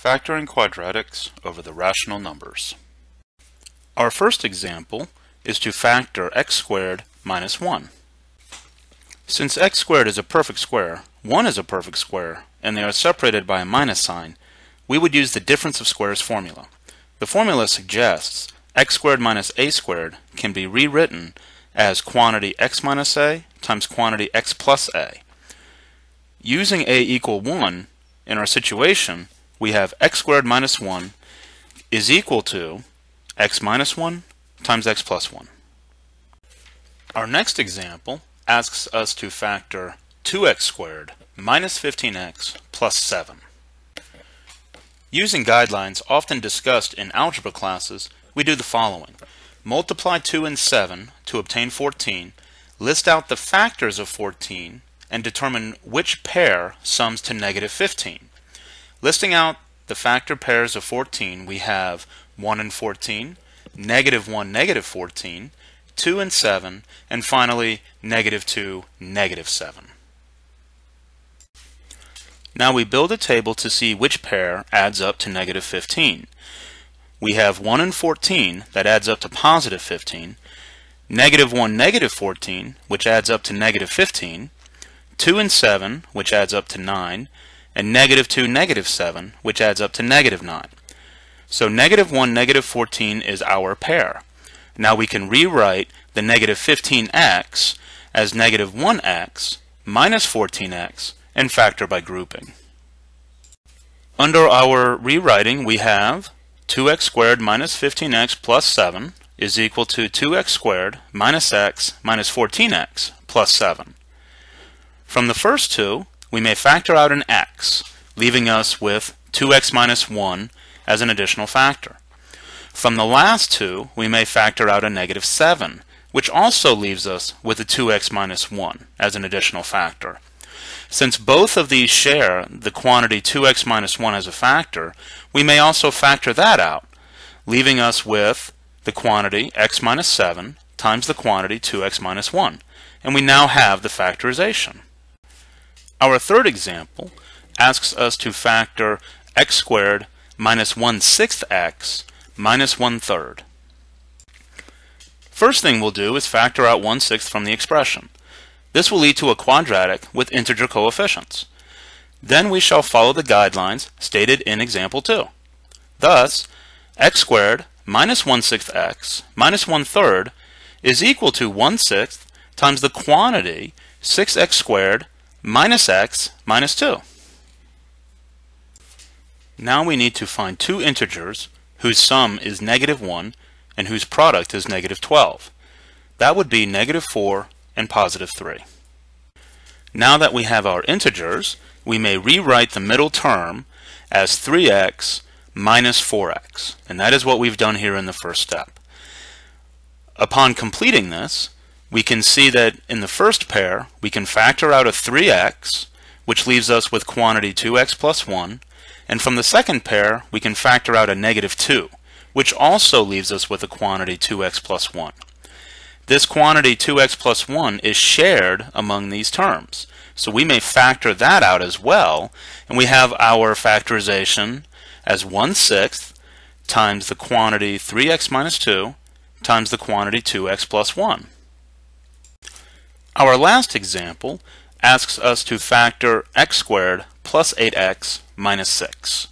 Factoring quadratics over the rational numbers. Our first example is to factor x squared minus 1. Since x squared is a perfect square, 1 is a perfect square, and they are separated by a minus sign, we would use the difference of squares formula. The formula suggests x squared minus a squared can be rewritten as quantity x minus a times quantity x plus a. Using a equal 1 in our situation, we have x squared minus 1 is equal to x minus 1 times x plus 1. Our next example asks us to factor 2x squared minus 15x plus 7. Using guidelines often discussed in algebra classes, we do the following. Multiply 2 and 7 to obtain 14, list out the factors of 14, and determine which pair sums to negative 15. Listing out the factor pairs of 14, we have 1 and 14, negative 1, negative 14, 2 and 7, and finally negative 2, negative 7. Now we build a table to see which pair adds up to negative 15. We have 1 and 14 that adds up to positive 15, negative 1, negative 14, which adds up to negative 15, 2 and 7, which adds up to 9, and negative 2, negative 7, which adds up to negative 9. So negative 1, negative 14 is our pair. Now we can rewrite the negative 15x as negative 1x minus 14x and factor by grouping. Under our rewriting we have 2x squared minus 15x plus 7 is equal to 2x squared minus x minus 14x plus 7. From the first two, we may factor out an x, leaving us with 2x minus 1 as an additional factor. From the last two, we may factor out a negative 7, which also leaves us with a 2x minus 1 as an additional factor. Since both of these share the quantity 2x minus 1 as a factor, we may also factor that out, leaving us with the quantity x minus 7 times the quantity 2x minus 1. And we now have the factorization. Our third example asks us to factor x squared minus 1 sixth x minus 1 third. First thing we'll do is factor out 1 sixth from the expression. This will lead to a quadratic with integer coefficients. Then we shall follow the guidelines stated in example 2. Thus, x squared minus 1 sixth x minus 1 third is equal to 1 sixth times the quantity 6x squared minus x minus 2. Now we need to find two integers whose sum is negative 1 and whose product is negative 12. That would be negative 4 and positive 3. Now that we have our integers, we may rewrite the middle term as 3x minus 4x. And that is what we've done here in the first step. Upon completing this, we can see that in the first pair, we can factor out a 3x, which leaves us with quantity 2x plus 1. And from the second pair, we can factor out a negative 2, which also leaves us with a quantity 2x plus 1. This quantity 2x plus 1 is shared among these terms. So we may factor that out as well, and we have our factorization as 1 sixth times the quantity 3x minus 2 times the quantity 2x plus 1. Our last example asks us to factor x squared plus 8x minus 6.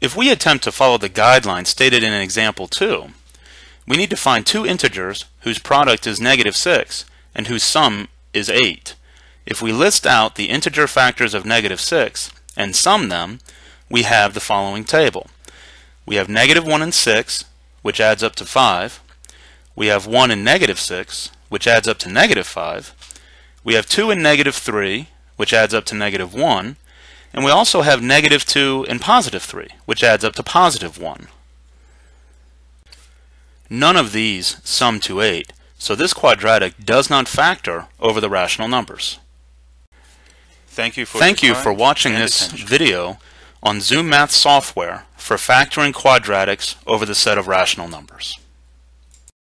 If we attempt to follow the guidelines stated in example 2, we need to find two integers whose product is negative 6 and whose sum is 8. If we list out the integer factors of negative 6 and sum them, we have the following table. We have negative 1 and 6, which adds up to 5. We have 1 and negative 6, which adds up to negative 5. We have 2 and negative 3, which adds up to negative 1. And we also have negative 2 and positive 3, which adds up to positive 1. None of these sum to 8, so this quadratic does not factor over the rational numbers. Thank you for, Thank you for watching this attention. video on Zoom Math software for factoring quadratics over the set of rational numbers.